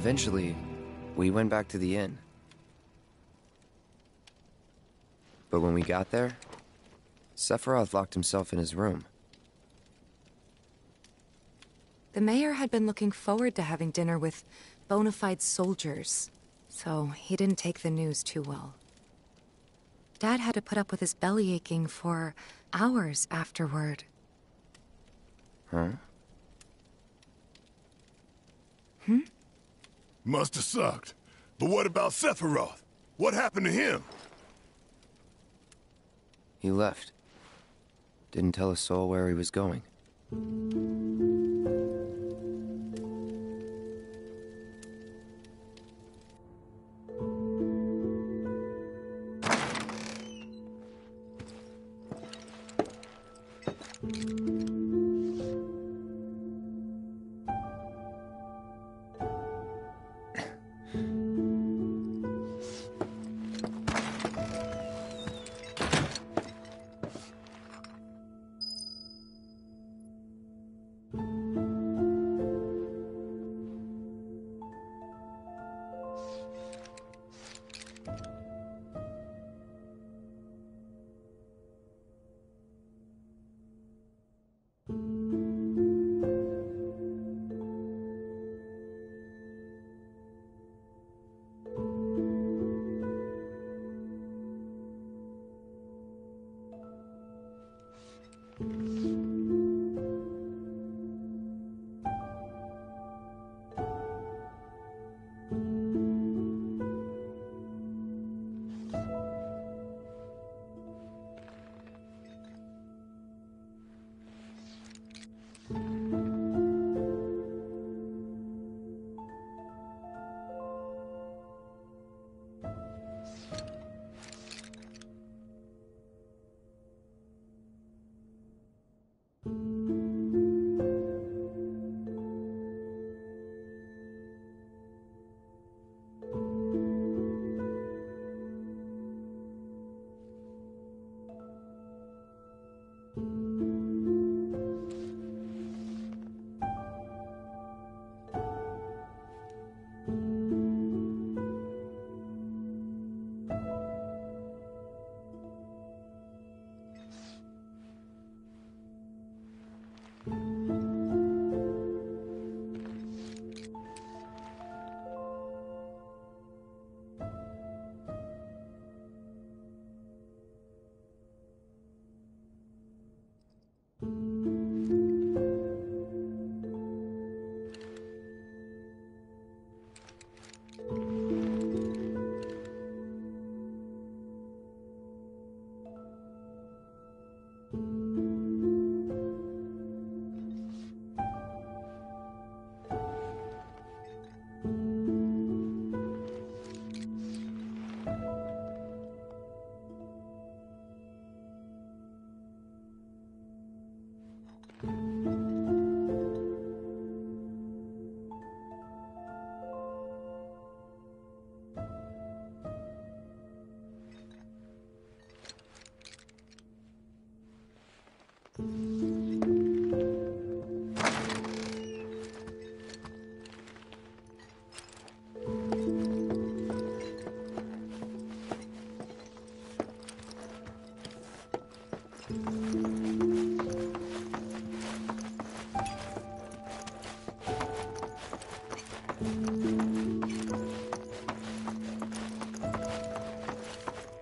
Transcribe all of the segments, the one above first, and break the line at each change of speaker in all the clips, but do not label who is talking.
Eventually, we went back to the inn. But when we got there, Sephiroth locked himself in his room.
The mayor had been looking forward to having dinner with bona fide soldiers, so he didn't take the news too well. Dad had to put up with his belly aching for hours afterward.
Huh?
Hmm?
Must have sucked. But what about Sephiroth? What happened to him?
He left. Didn't tell a soul where he was going.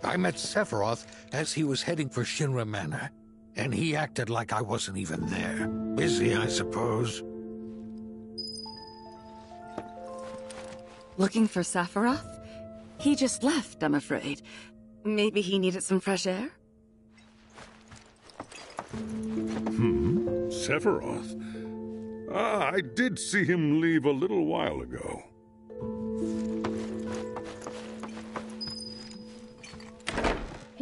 I met Sephiroth as he was heading for Shinra Manor, and he acted like I wasn't even there. Busy, I suppose.
Looking for Sephiroth? He just left, I'm afraid. Maybe he needed some fresh air?
Hmm? Sephiroth? Ah, I did see him leave a little while ago.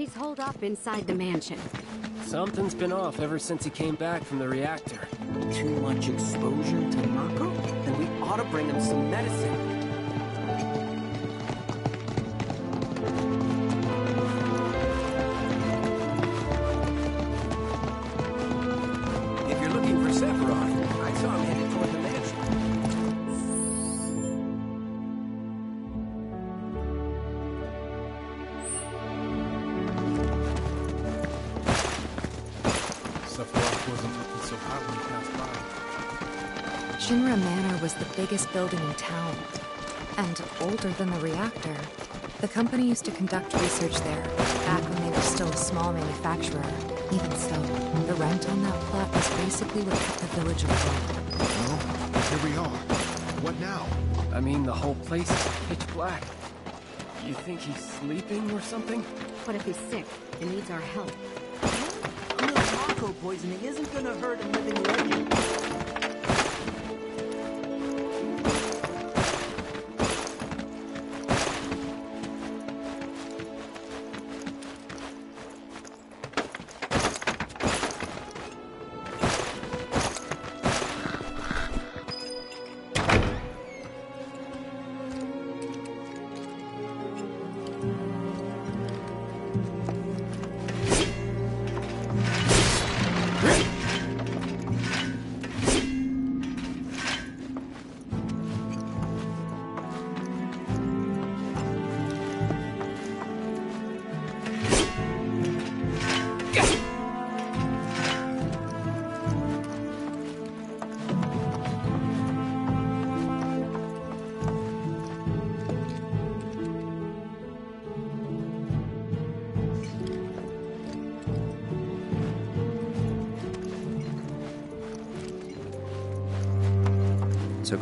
He's holed up inside the mansion.
Something's been off ever since he came back from the reactor.
Too much exposure to Mako?
Then we ought to bring him some medicine.
Biggest building in town, and older than the reactor. The company used to conduct research there, back when they were still a small manufacturer. Even so, the rent on that plot was basically what kept the village afloat.
Well, here we are. What now?
I mean, the whole place is pitch black. You think he's sleeping or something?
What if he's sick and needs our help?
A little Mako poisoning isn't gonna hurt a living legend.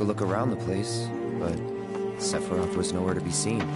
A look around the place, but Sephiroth was nowhere to be seen.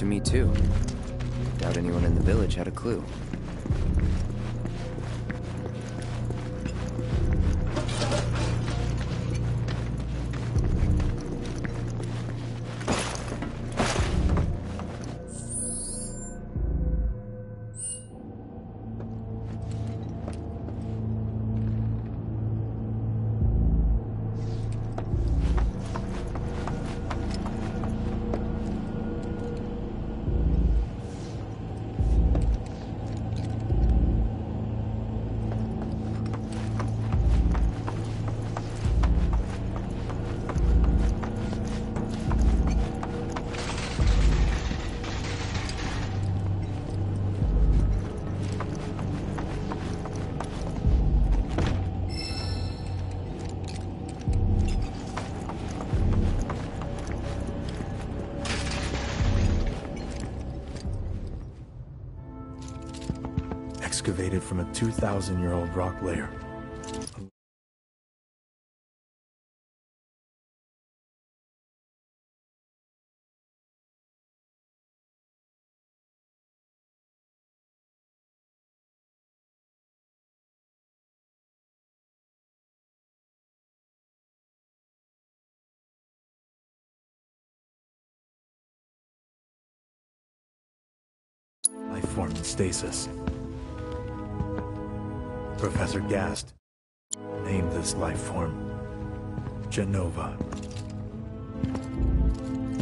To me too. Doubt anyone in the village had a clue.
From a 2,000 year old rock layer. Life form in stasis. Professor Gast named this life form Jenova.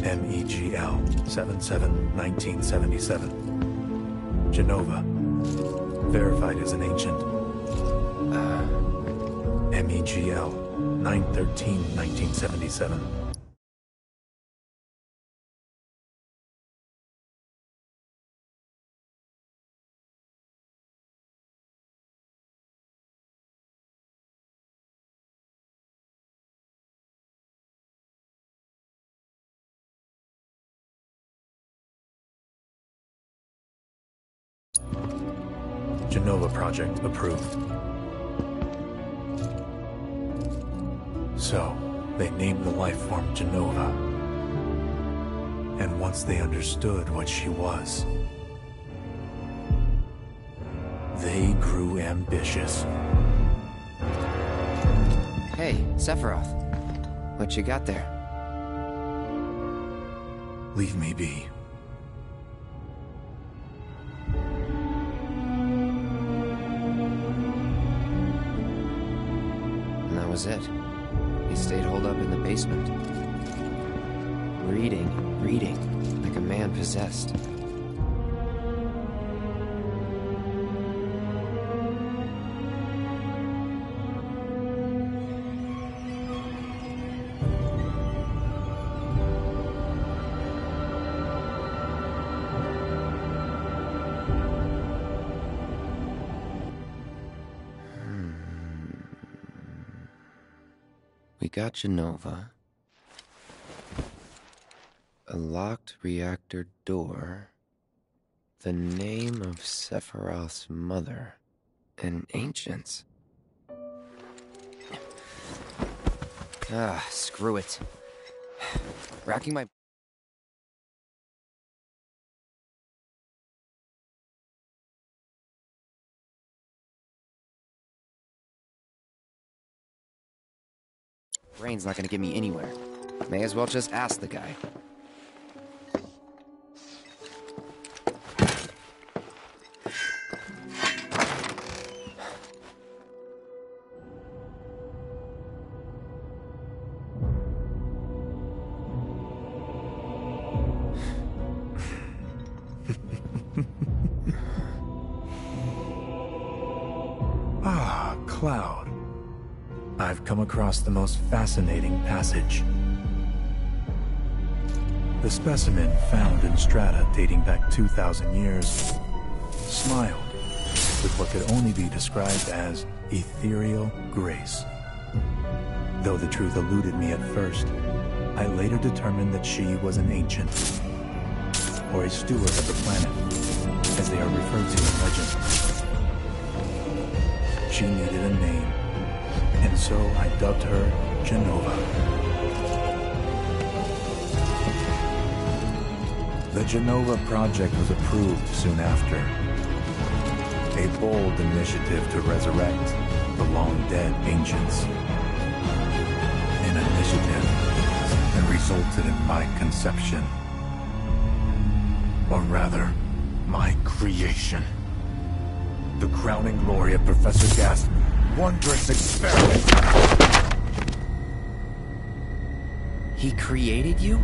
MEGL 771977. Jenova. Verified as an ancient. Uh, MEGL 913 1977. Project approved. So, they named the life form Jenova. And once they understood what she was, they grew ambitious.
Hey, Sephiroth. What you got there?
Leave me be.
Was it. He stayed holed up in the basement. Reading, reading, like a man possessed. Got. A locked reactor door. The name of Sephiroth's mother. And ancients. Ah, screw it. Racking my. Brain's not gonna get me anywhere. May as well just ask the guy.
Across the most fascinating passage. The specimen found in strata dating back 2,000 years smiled with what could only be described as ethereal grace. Though the truth eluded me at first, I later determined that she was an ancient, or a steward of the planet, as they are referred to in legend. She needed a name, and so I dubbed her Jenova. The Jenova project was approved soon after. A bold initiative to resurrect the long-dead ancients. An initiative that resulted in my conception. Or rather, my creation. The crowning glory of Professor Gast's wondrous experiment.
He created you?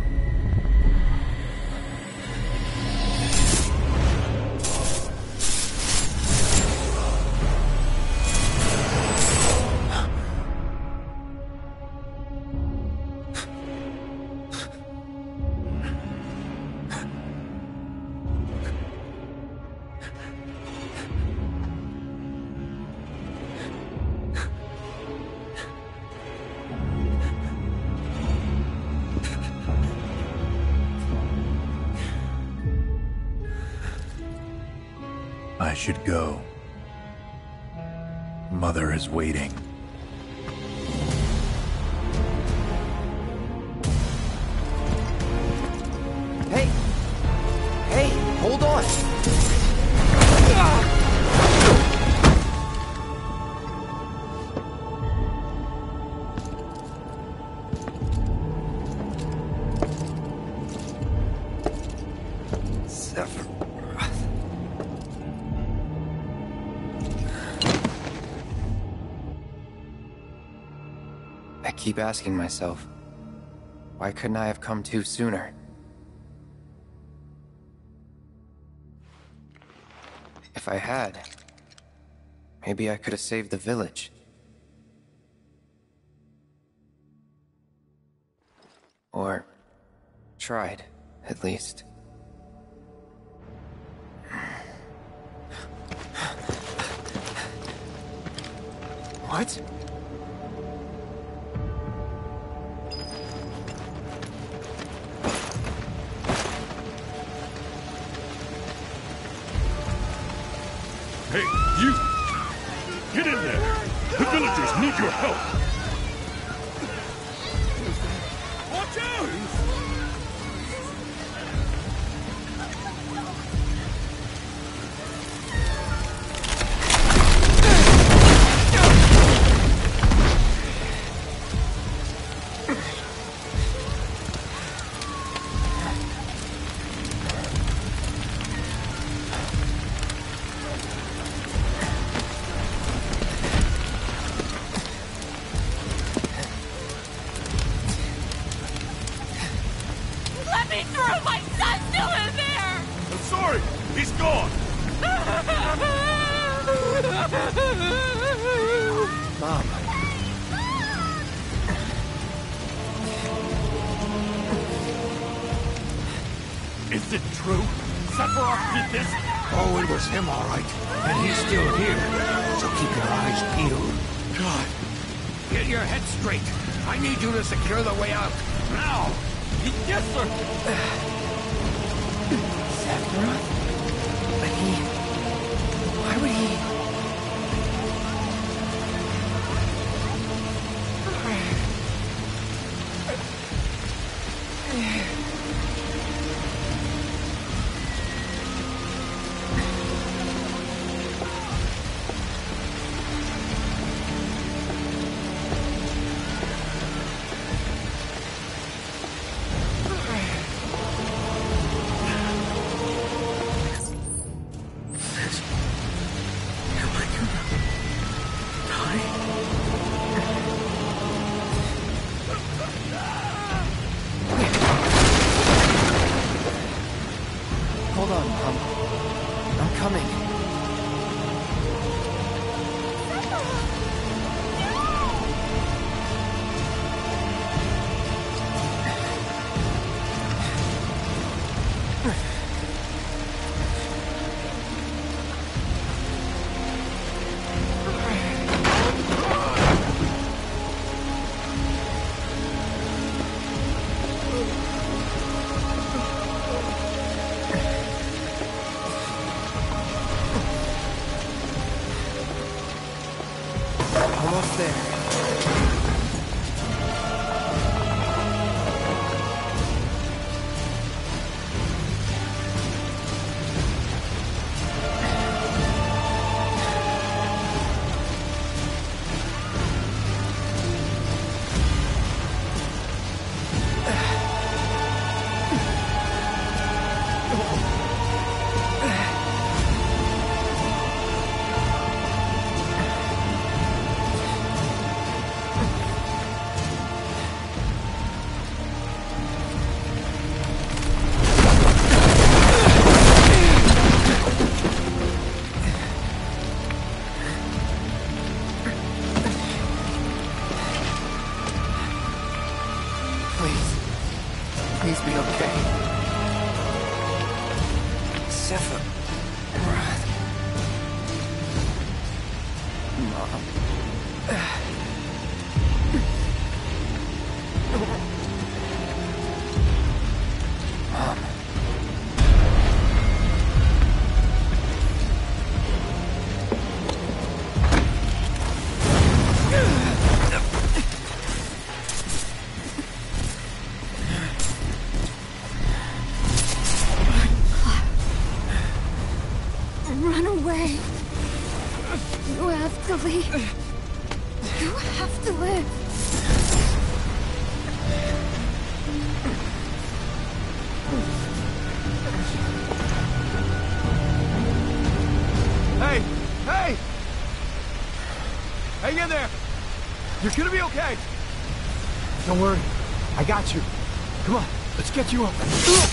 Waiting.
Keep asking myself, why couldn't I have come to sooner? If I had, maybe I could have saved the village. Or tried, at least. What? please be okay?
Zephyr. okay. Don't worry. I got you. Come on, let's get you up.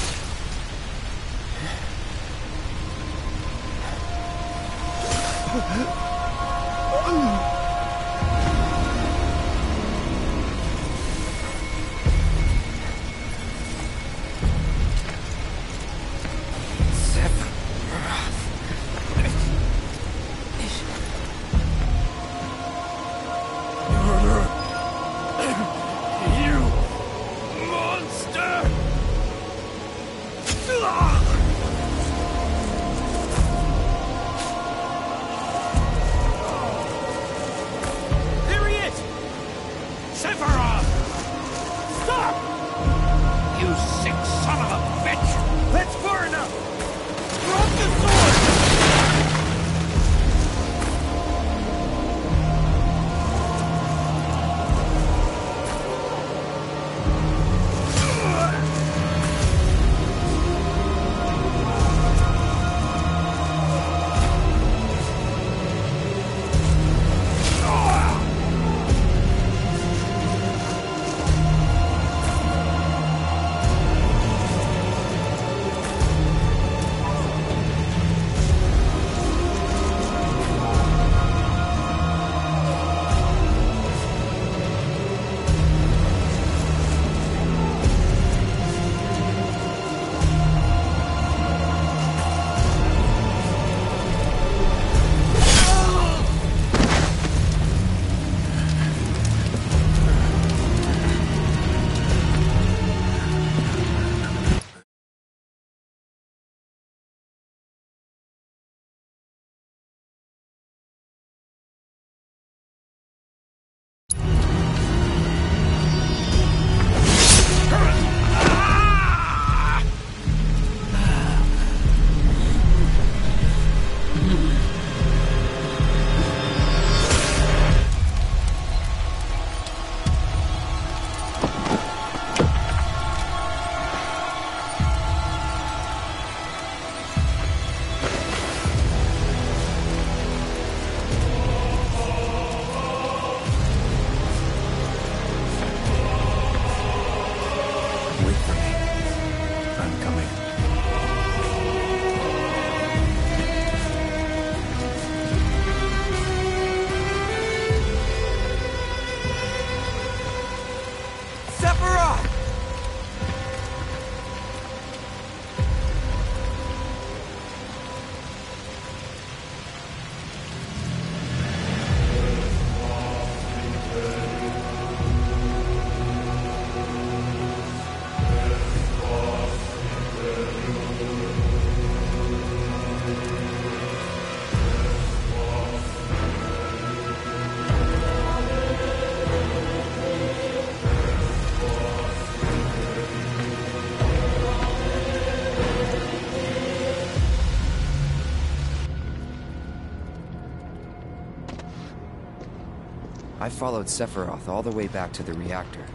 Followed Sephiroth all the way back to the reactor.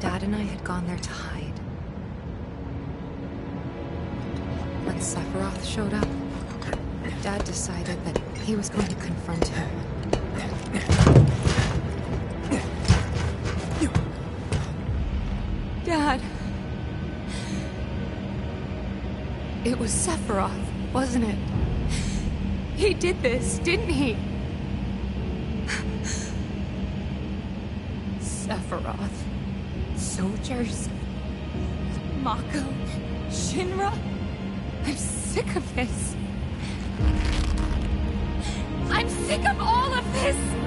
Dad and I had gone there to hide. When Sephiroth showed up, Dad decided that he was going to confront him. Dad. It was Sephiroth, wasn't it? He did this, didn't he? Sephiroth. Soldiers. Mako. Shinra. I'm sick of this. I'm sick of all of this!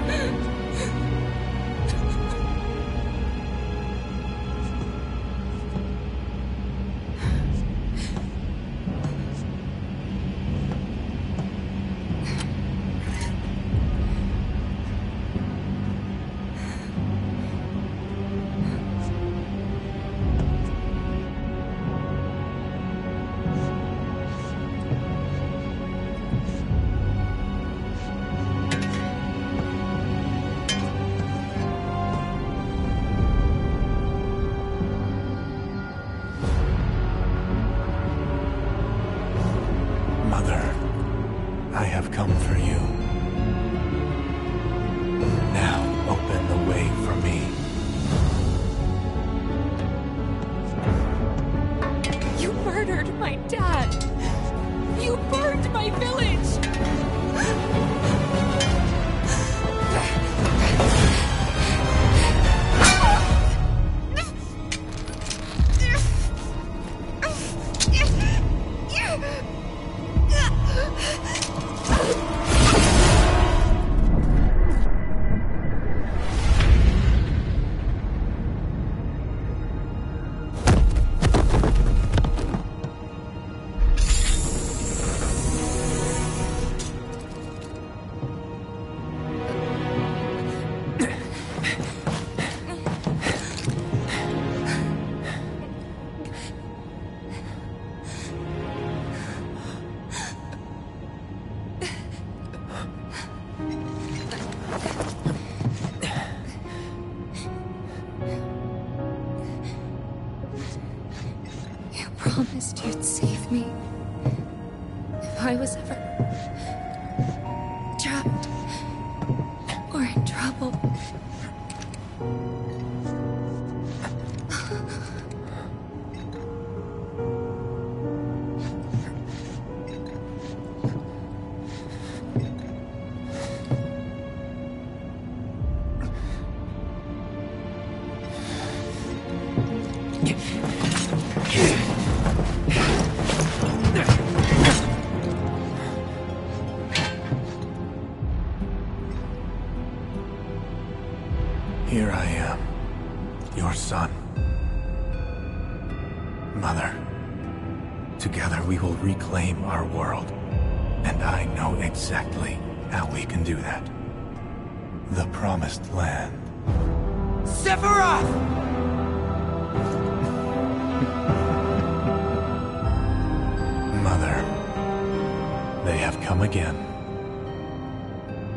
Come again.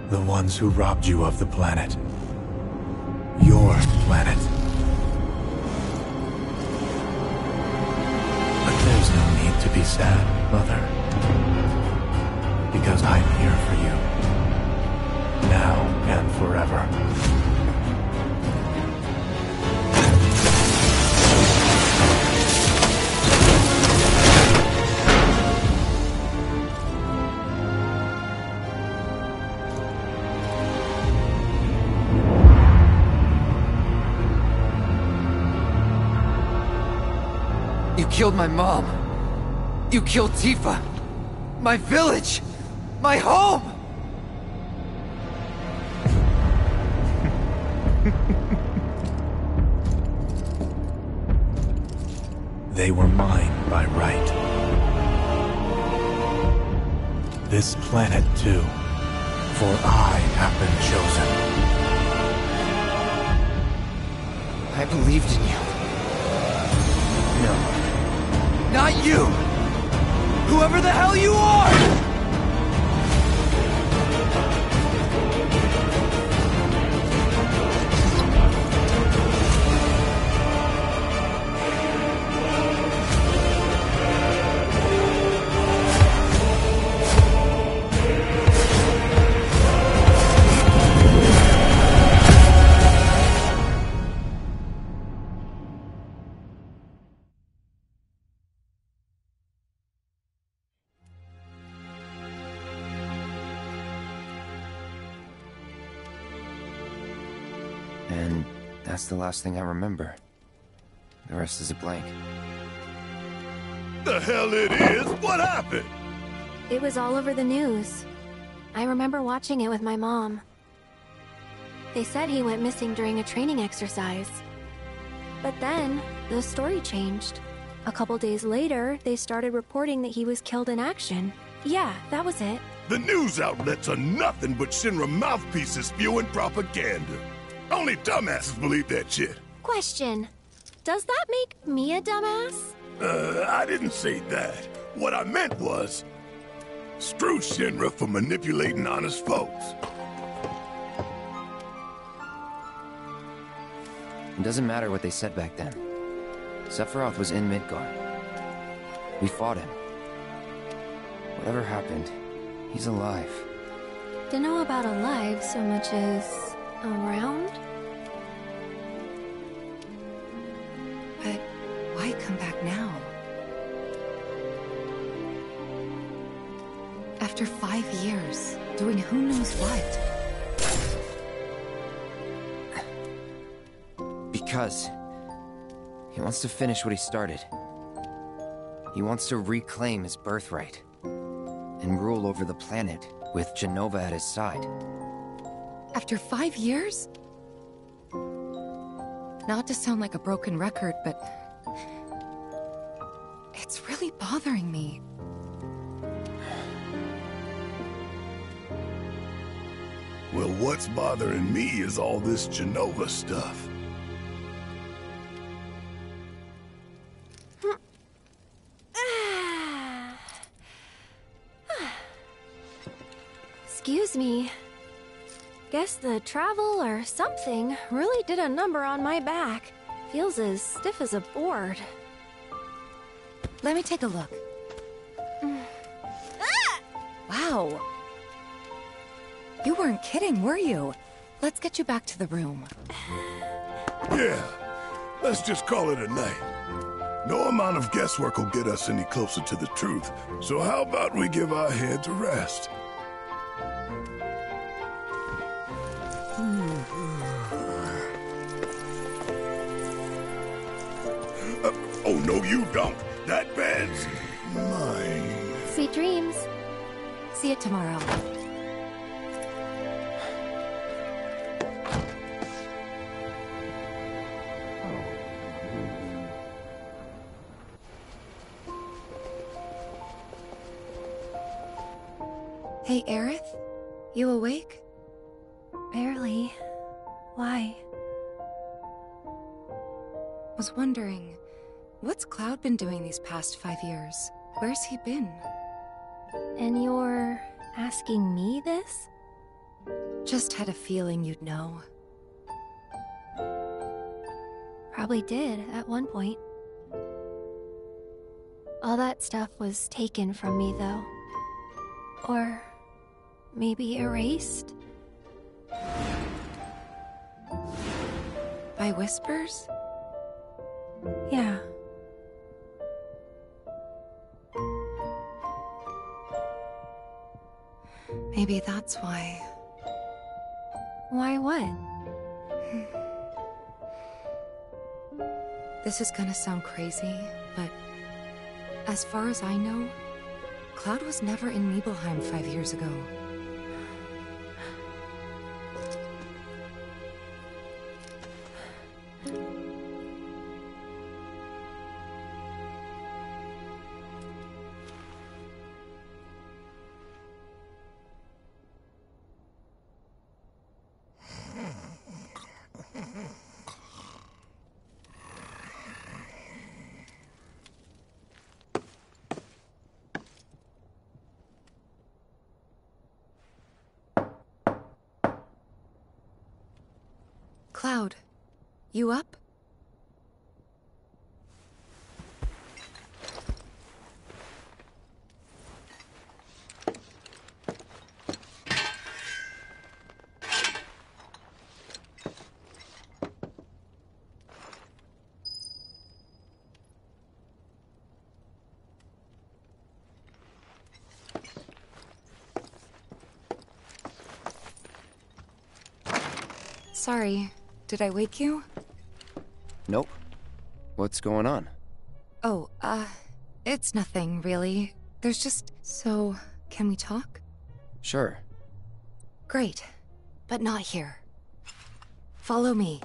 The ones who robbed you of the planet. Your planet. But there's no need to be sad, Mother.
Killed my mom. You killed Tifa. My village. My home.
They were mine by right. This planet, too. For I have been chosen.
I believed in you.
No.
Not you! Whoever the hell you are!
That's the last thing I remember. The rest is a blank.
The hell it is? What happened?
It was all over the news. I remember watching it with my mom. They said he went missing during a training exercise. But then, the story changed. A couple days later, they started reporting that he was killed in action. Yeah, that was it.
The news outlets are nothing but Shinra mouthpieces spewing propaganda. Only dumbasses believe that shit.
Question. Does that make me a dumbass?
Uh, I didn't say that. What I meant was, screw Shinra for manipulating honest folks.
It doesn't matter what they said back then. Sephiroth was in Midgar. We fought him. Whatever happened, he's alive.
Don't know about alive so much as around?
But why come back now? After five years, doing who knows what?
Because he wants to finish what he started. He wants to reclaim his birthright and rule over the planet with Jenova at his side.
After five years? Not to sound like a broken record, but... It's really bothering me.
Well, what's bothering me is all this Jenova stuff.
Excuse me. Guess the travel or something really did a number on my back. Feels as stiff as a board.
Let me take a look. Wow. You weren't kidding, were you? Let's get you back to the room.
Yeah, let's just call it a night. No amount of guesswork will get us any closer to the truth, so how about we give our heads a rest? Uh, oh, no, you don't. That bed's mine.
Sweet dreams.
See you tomorrow. Hey, Aerith? You awake?
Barely. Why?
Was wondering, what's Cloud been doing these past five years? Where's he been?
And you're asking me this?
Just had a feeling you'd know.
Probably did at one point. All that stuff was taken from me, though. Or maybe erased?
By whispers?
Yeah.
Maybe that's why.
Why what?
This is gonna sound crazy, but as far as I know, Cloud was never in Nibelheim five years ago. Sorry, did I wake you?
Nope. What's going on?
Oh, uh, it's nothing, really. There's just... So, can we talk?
Sure.
Great. But not here. Follow me.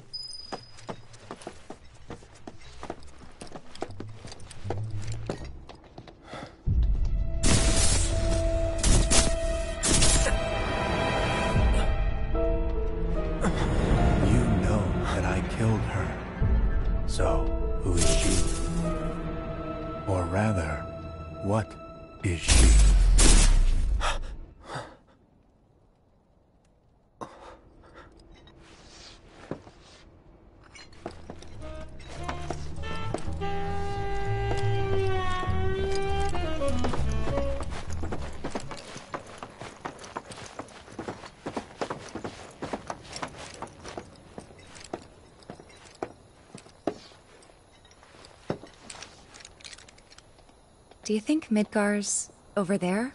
You
think Midgar's over there?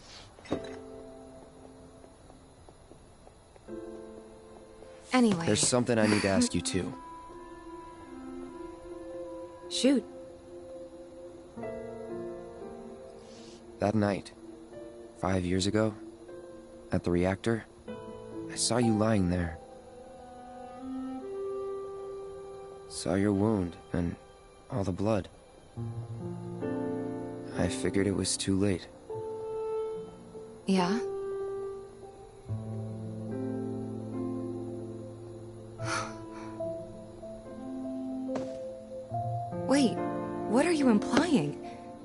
Anyway.
There's something I need to ask you too.
Shoot.
That night, five years ago, at the reactor, I saw you lying there. Saw your wound and all the blood. I figured it was too late.
Yeah? Wait, what are you implying?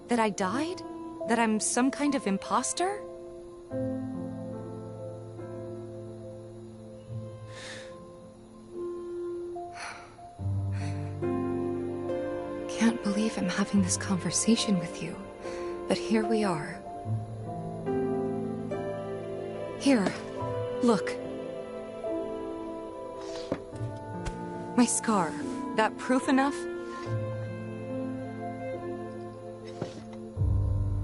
That I died? That I'm some kind of imposter? Can't believe I'm having this conversation with you, but here we are. Here, look. My scar. That proof enough?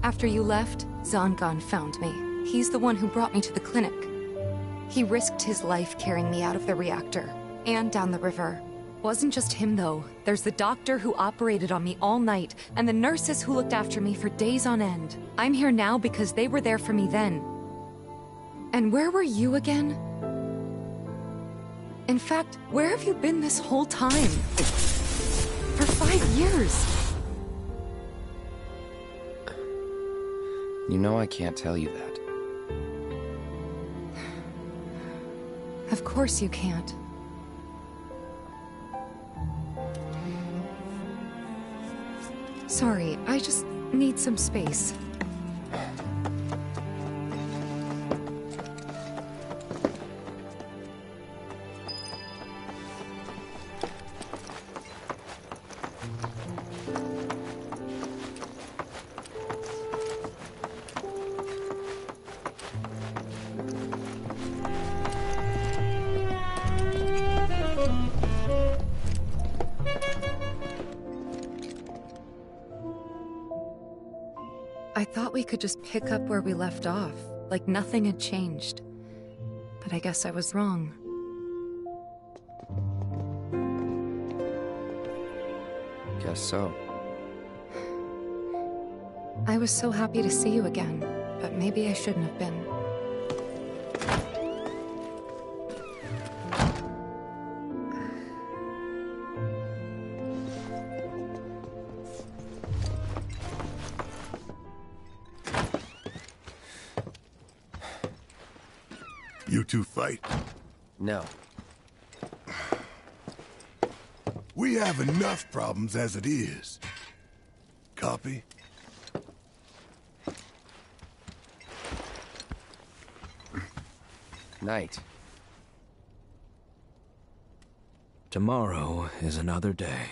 After you left, Zangan found me. He's the one who brought me to the clinic. He risked his life carrying me out of the reactor and down the river. It wasn't just him, though. There's the doctor who operated on me all night, and the nurses who looked after me for days on end. I'm here now because they were there for me then. And where were you again? In fact, where have you been this whole time? For five years.
You know I can't tell you that.
Of course you can't. Sorry, I just need some space. Thought we could just pick up where we left off, like nothing had changed. But I guess I was wrong.
Guess so.
I was so happy to see you again, but maybe I shouldn't have been.
Fight.
No.
We have enough problems as it is. Copy?
Night.
Tomorrow is another day.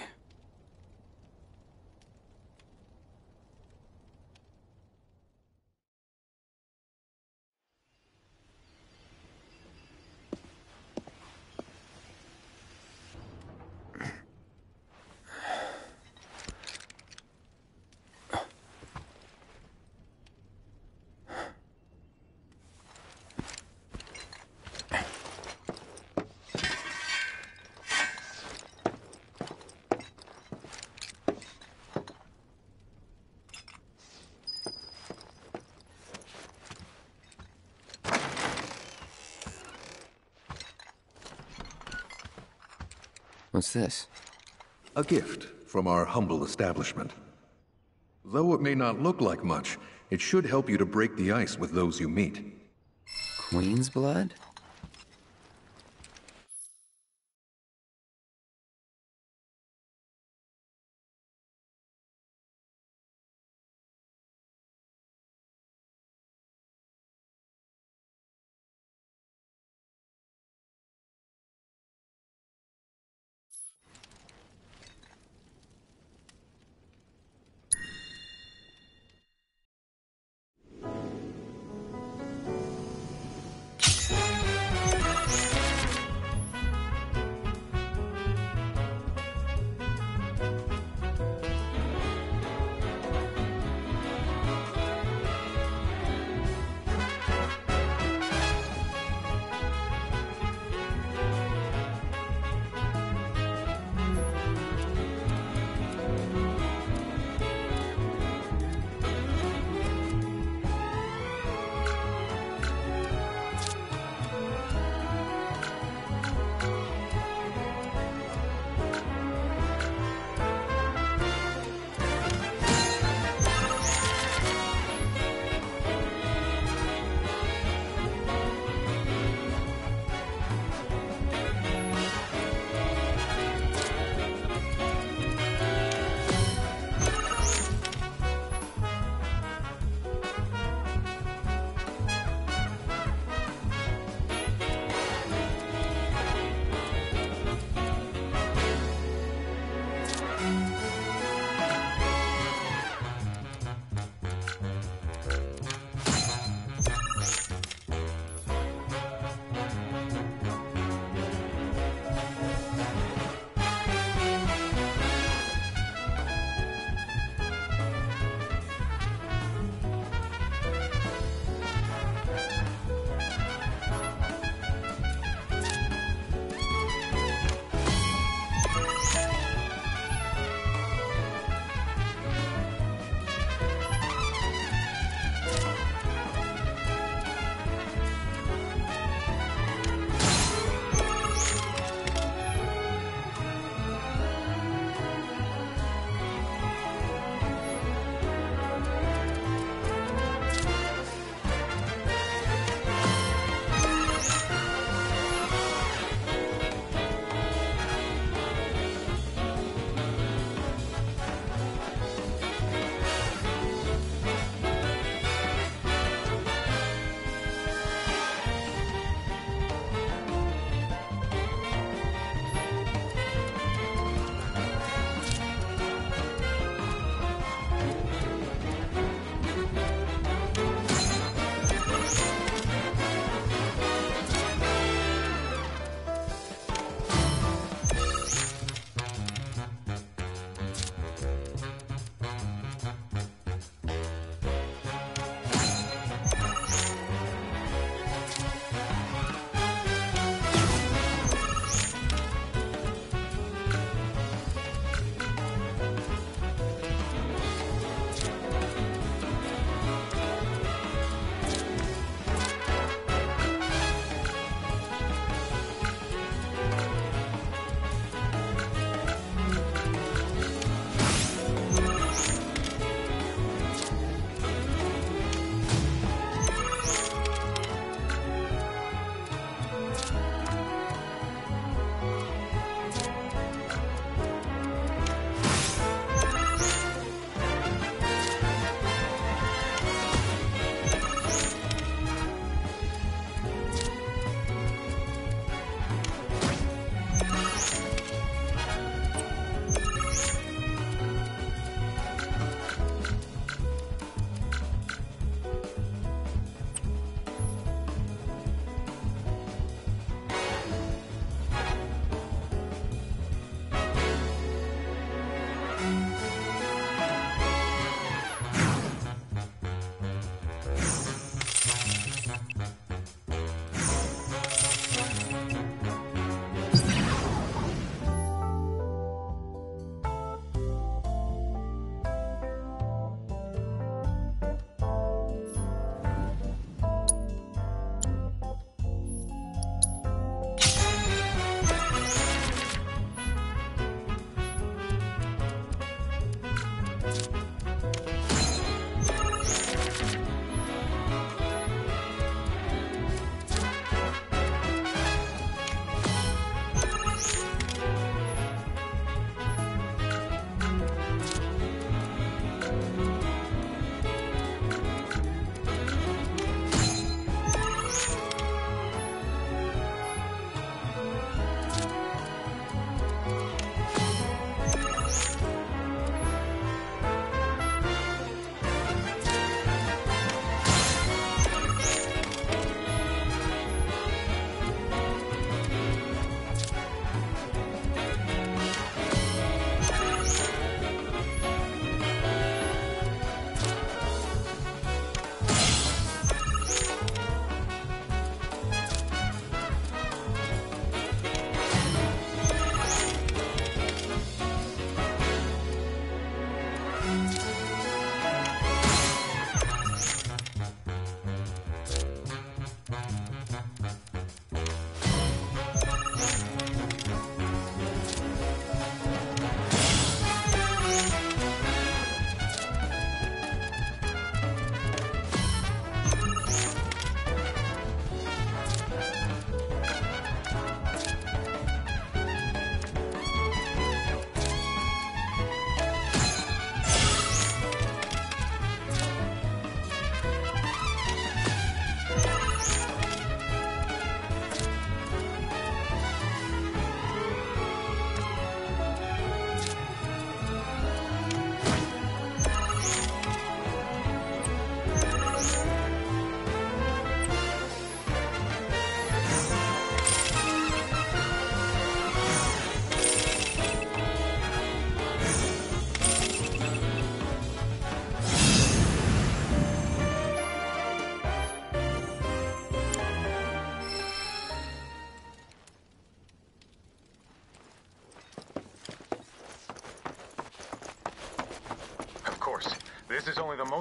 What's this?
A gift from our humble establishment. Though it may not look like much, it should help you to break the ice with those you meet.
Queen's blood?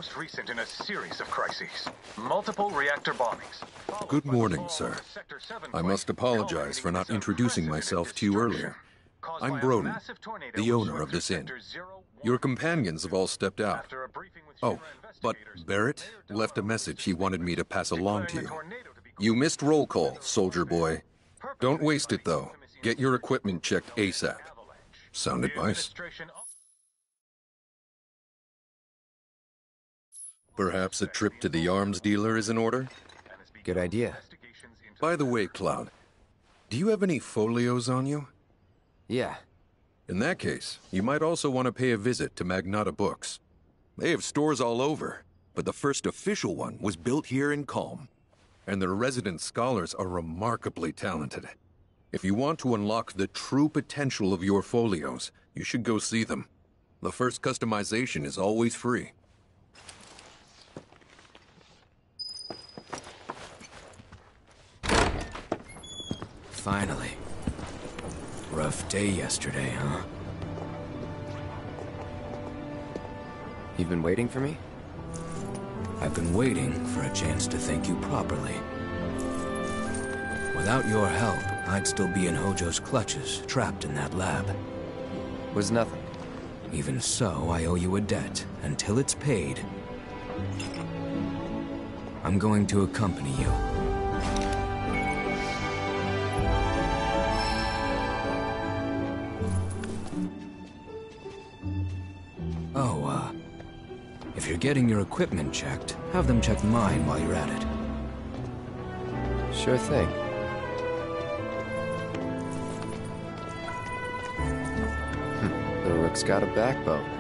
Most recent in a series of crises. Multiple reactor bombings.
Good morning, sir. I must apologize for not introducing myself to you earlier. I'm Broden, the owner of this inn. Your companions have all stepped out. Oh, but Barrett left a message he wanted me to pass along to you. You missed roll call, soldier boy. Don't waste it, though. Get your equipment checked ASAP. Sound advice? Perhaps a trip to the arms dealer is in order?
Good idea.
By the way, Cloud, do you have any folios on you?
Yeah.
In that case, you might also want to pay a visit to Magnata Books. They have stores all over, but the first official one was built here in Kalm. And their resident scholars are remarkably talented. If you want to unlock the true potential of your folios, you should go see them. The first customization is always free.
Finally. Rough day yesterday, huh?
You've been waiting for me?
I've been waiting for a chance to thank you properly. Without your help, I'd still be in Hojo's clutches, trapped in that lab.
Was nothing.
Even so, I owe you a debt. Until it's paid, I'm going to accompany you. Getting your equipment checked, have them check mine while you're at it.
Sure thing. Hm, the Rook's got a backbone.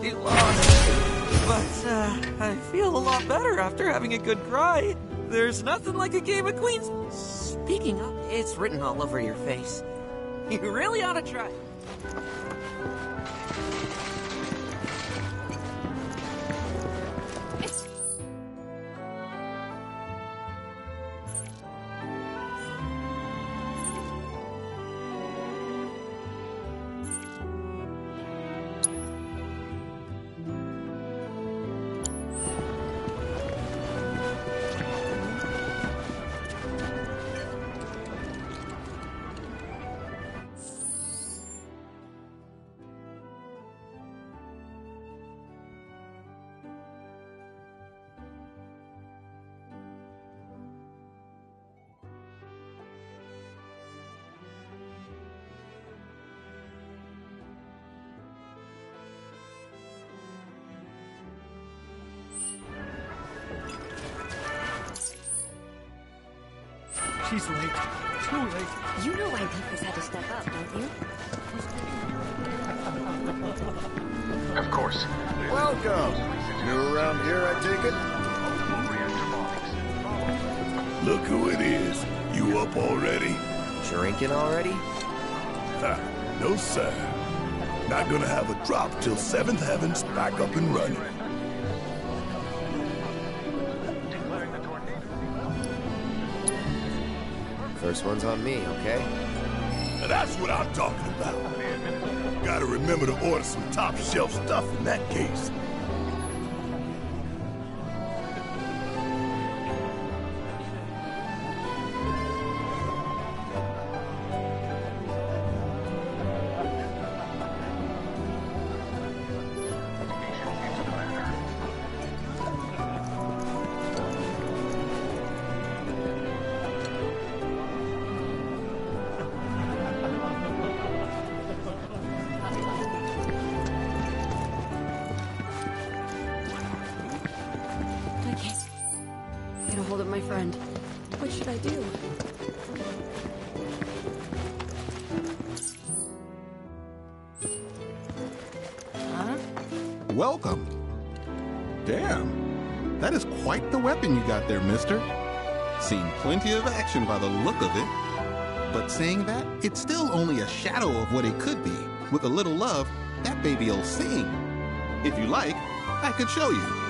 I lost. But uh, I feel a lot better after having a good cry. There's nothing like a game of Queens. Speaking of, it's written all over your face. You really ought to try.
Stuff in that case.
Plenty of action by the look of it. But saying that, it's still only a shadow of what it could be. With a little love, that baby'll sing. If you like, I could show you.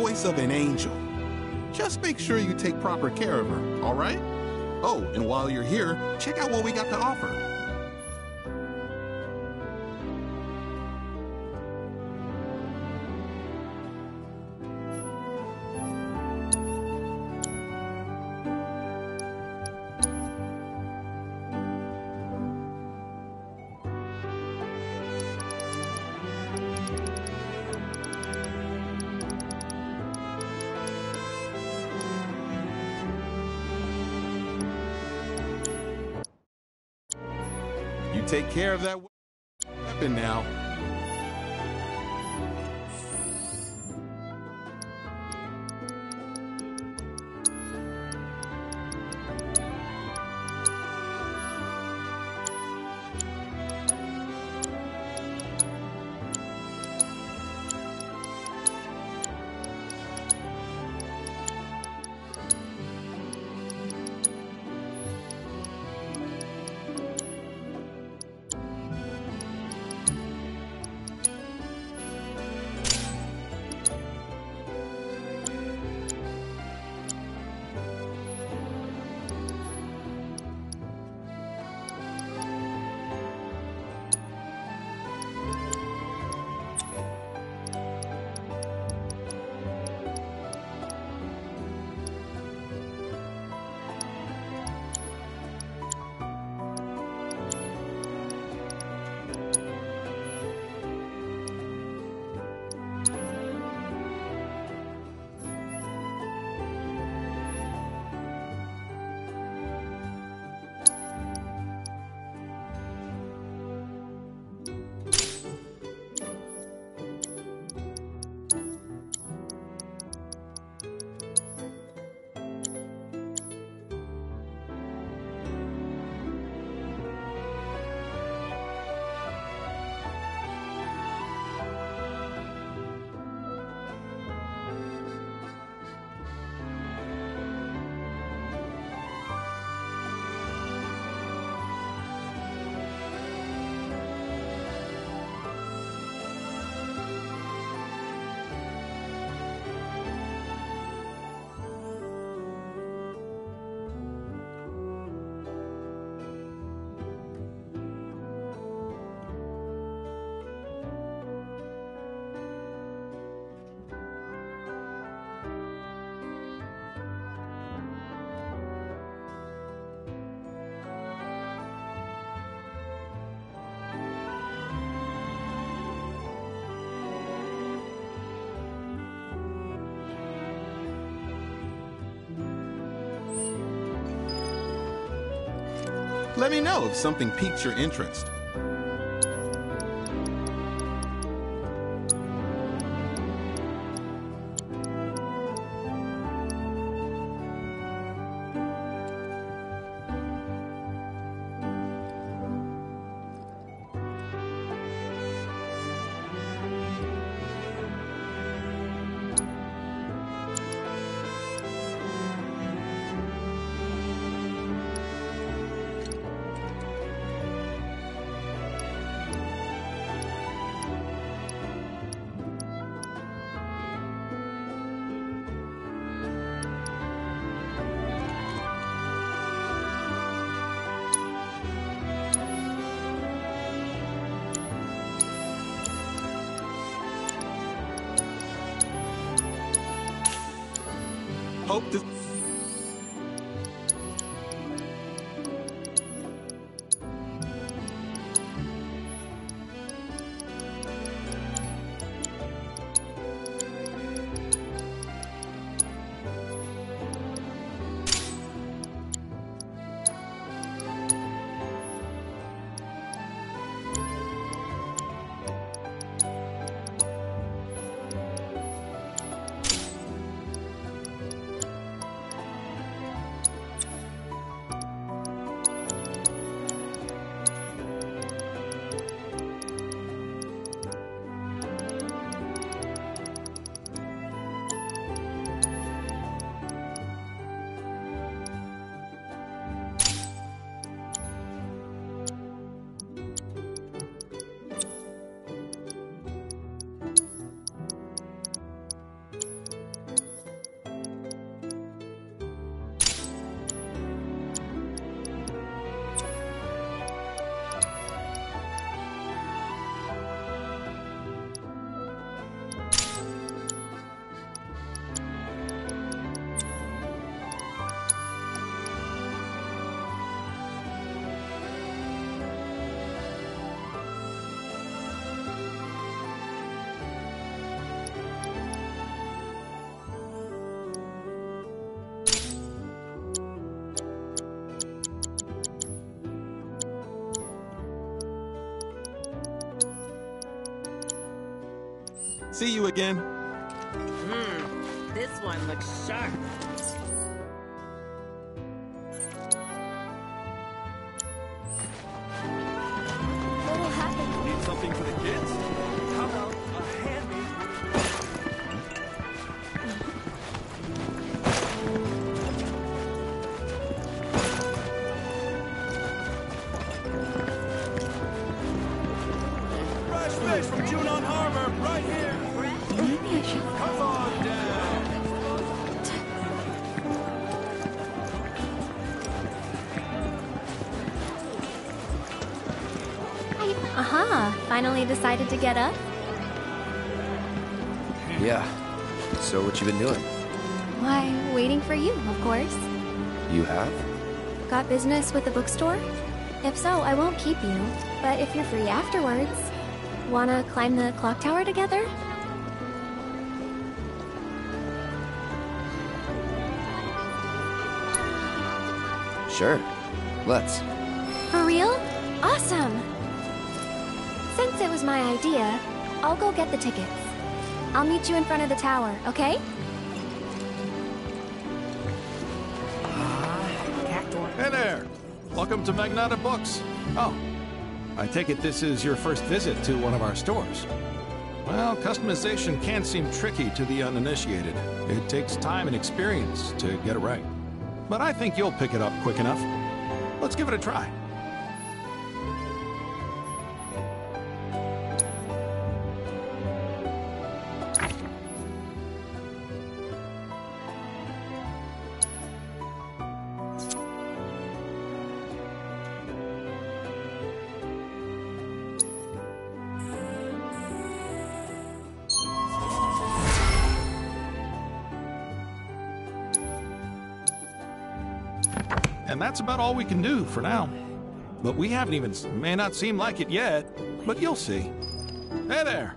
Voice of an angel. Just make sure you take proper care of her, all right? Oh, and while you're here, check out what we got to offer. You take care of that weapon now. Let me know if something piques your interest. See you again.
Hmm, this one looks sharp.
Get up?
Yeah. So what you been doing?
Why, waiting for you, of course.
You have?
Got business with the bookstore? If so, I won't keep you. But if you're free afterwards, wanna climb the clock tower together?
Sure. Let's.
Was my idea, I'll go get the tickets. I'll meet you in front of the tower, okay?
Hey there! Welcome to Magnata Books. Oh, I take it this is your first visit to one of our stores. Well, customization can seem tricky to the uninitiated. It takes time and experience to get it right. But I think you'll pick it up quick enough. Let's give it a try. That's about all we can do for now. But we haven't even, may not seem like it yet, but you'll see. Hey there!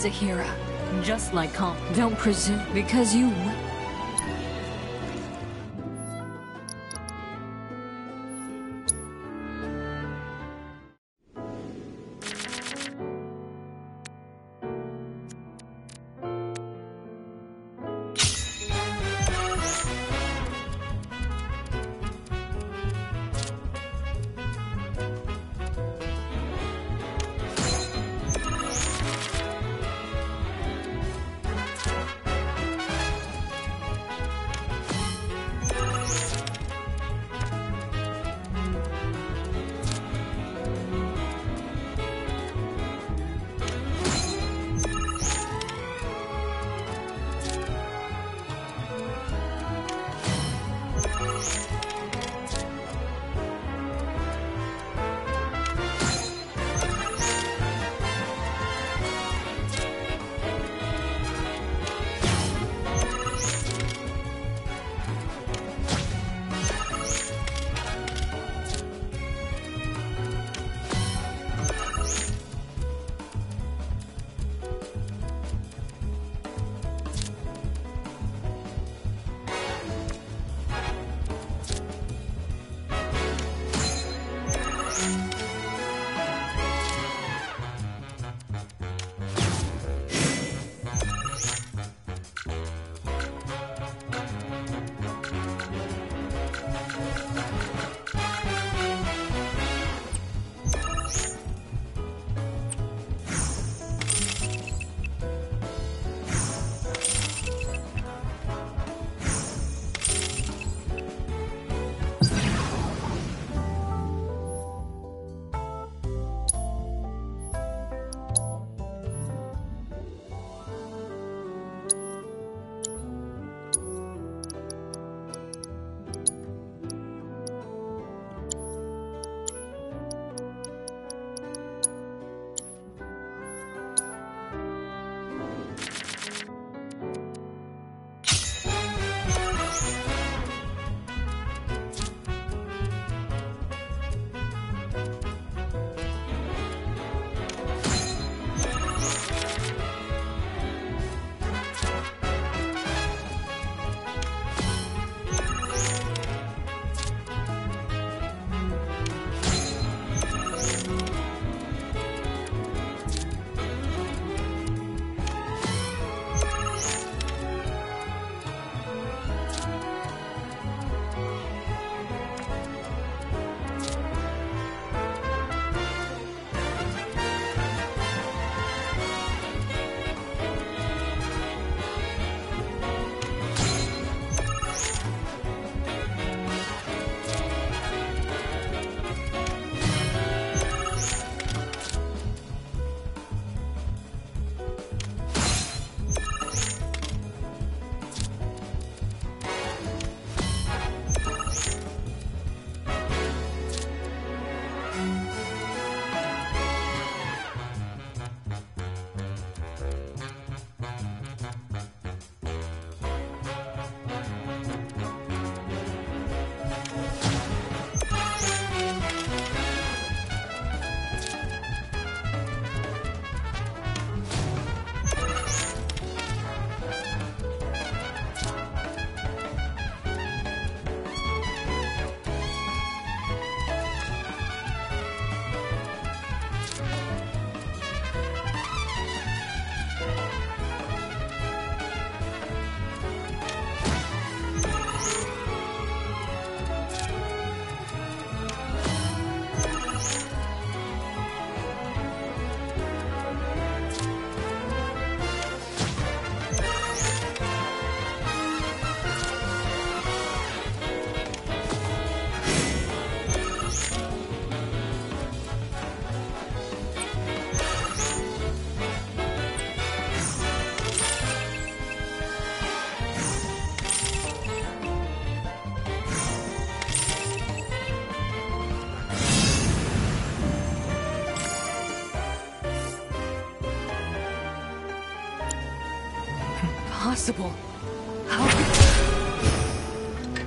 Zahira. Just like Comp. Don't presume because you. Possible? How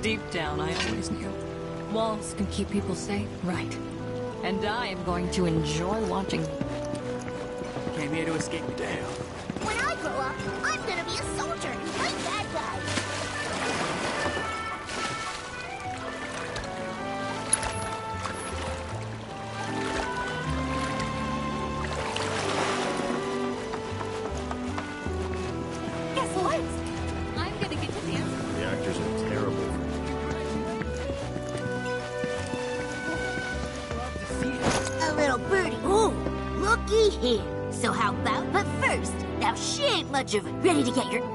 Deep down, I always knew. Walls can keep people safe, right? And I am going to enjoy watching.
Came here to escape the
of. Ready to get your...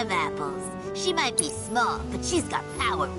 apples? She might be small, but she's got power.